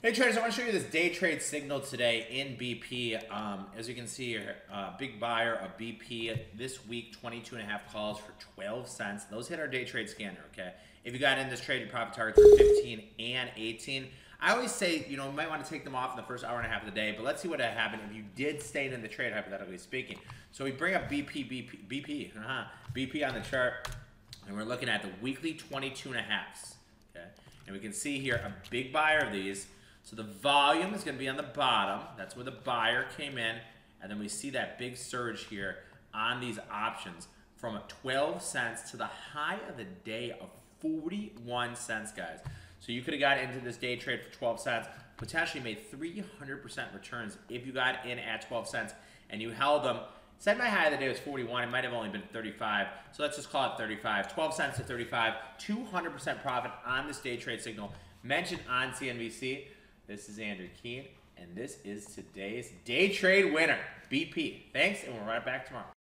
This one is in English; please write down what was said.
Hey traders, I want to show you this day trade signal today in BP. Um, as you can see here, uh, big buyer of BP this week, 22 and a half calls for 12 cents. Those hit our day trade scanner, okay? If you got in this trade, your profit targets for 15 and 18. I always say, you know, you might want to take them off in the first hour and a half of the day, but let's see what happened if you did stay in the trade, hypothetically speaking. So we bring up BP, BP, BP, uh -huh, BP on the chart, and we're looking at the weekly 22 and a halfs, okay? And we can see here a big buyer of these so the volume is going to be on the bottom. That's where the buyer came in. And then we see that big surge here on these options from 12 cents to the high of the day of 41 cents, guys. So you could have got into this day trade for 12 cents, potentially made 300% returns if you got in at 12 cents and you held them. Said my high of the day was 41. It might have only been 35. So let's just call it 35. 12 cents to 35. 200% profit on this day trade signal mentioned on CNBC. This is Andrew Keene, and this is today's day trade winner, BP. Thanks, and we'll right back tomorrow.